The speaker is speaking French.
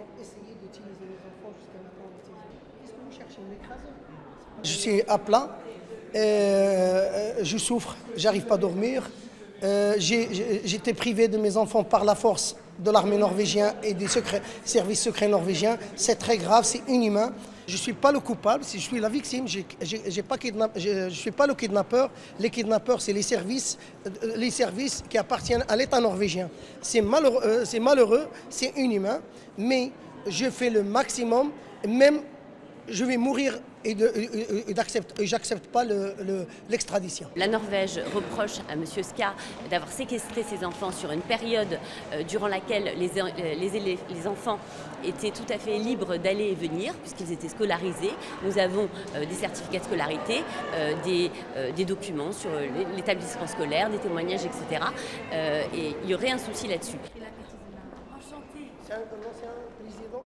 ont essayé d'utiliser les enfants jusqu'à maintenant. Qu'est-ce que vous cherchez Je suis à plat, euh, je souffre, j'arrive pas à dormir. Euh, J'étais privé de mes enfants par la force de l'armée norvégienne et des secrets, services secrets norvégiens. C'est très grave, c'est inhumain. Je ne suis pas le coupable, je suis la victime, pas je ne suis pas le kidnappeur. Les kidnappeurs, c'est les services, euh, les services qui appartiennent à l'État norvégien. Euh, c'est malheureux, c'est inhumain, mais je fais le maximum, même je vais mourir et, j'accepte pas l'extradition. la Norvège reproche à M. Ska d'avoir séquestré ses enfants sur une période euh, durant laquelle les, euh, les, les, enfants étaient tout à fait libres d'aller et venir, puisqu'ils étaient scolarisés. Nous avons euh, des certificats de scolarité, des, des, documents sur l'établissement scolaire, des témoignages, etc. et il y aurait un souci là-dessus.